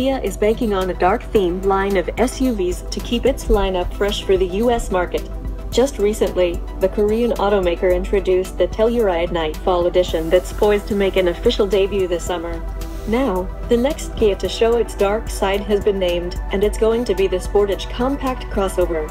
Kia is banking on a dark-themed line of SUVs to keep its lineup fresh for the US market. Just recently, the Korean automaker introduced the Telluride Nightfall Edition that's poised to make an official debut this summer. Now, the next Kia to show its dark side has been named, and it's going to be the Sportage Compact Crossover.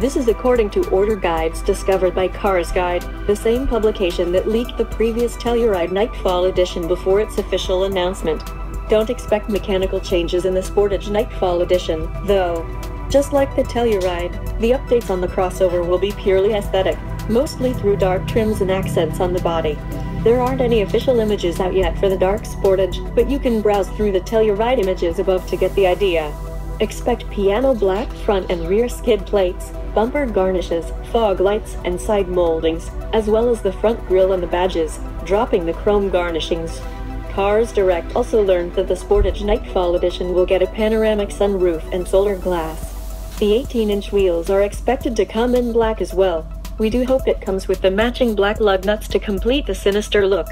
This is according to order guides discovered by Cars Guide, the same publication that leaked the previous Telluride Nightfall edition before its official announcement. Don't expect mechanical changes in the Sportage Nightfall edition, though. Just like the Telluride, the updates on the crossover will be purely aesthetic, mostly through dark trims and accents on the body. There aren't any official images out yet for the dark Sportage, but you can browse through the Telluride images above to get the idea. Expect piano black front and rear skid plates, bumper garnishes, fog lights, and side moldings, as well as the front grille and the badges, dropping the chrome garnishings. Cars Direct also learned that the Sportage Nightfall Edition will get a panoramic sunroof and solar glass. The 18-inch wheels are expected to come in black as well. We do hope it comes with the matching black lug nuts to complete the sinister look.